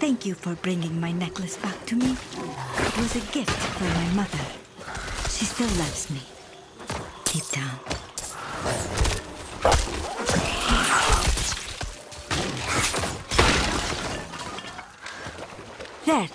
Thank you for bringing my necklace back to me. It was a gift from my mother. She still loves me. Deep down. There,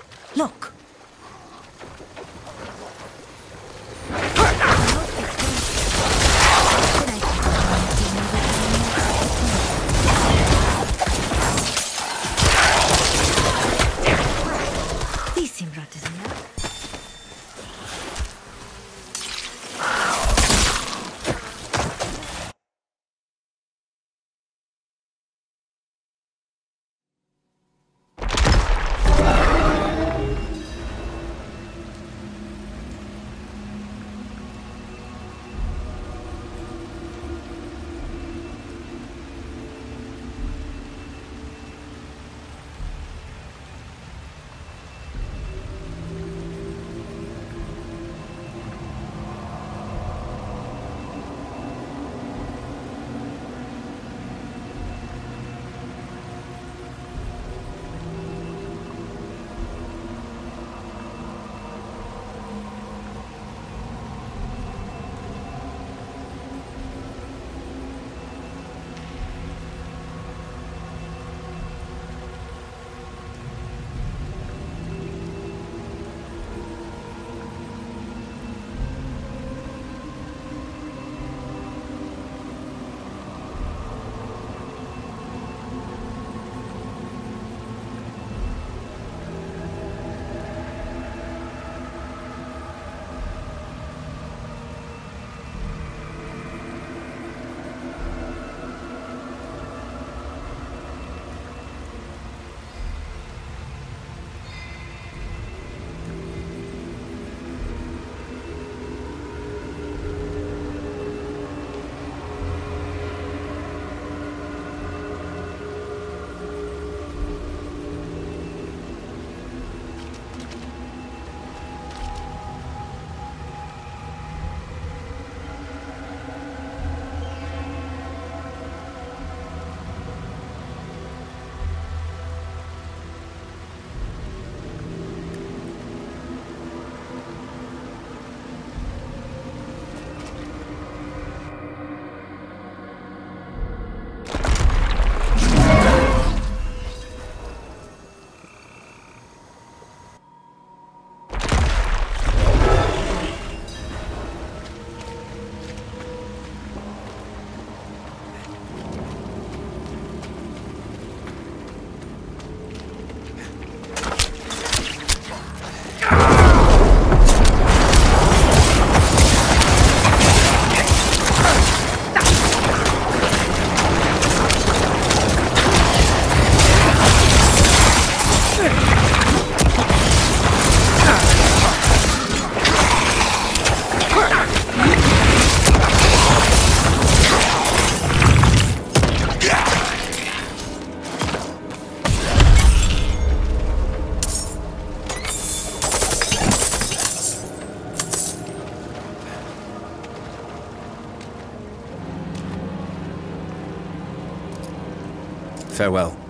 Farewell.